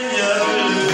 Yeah.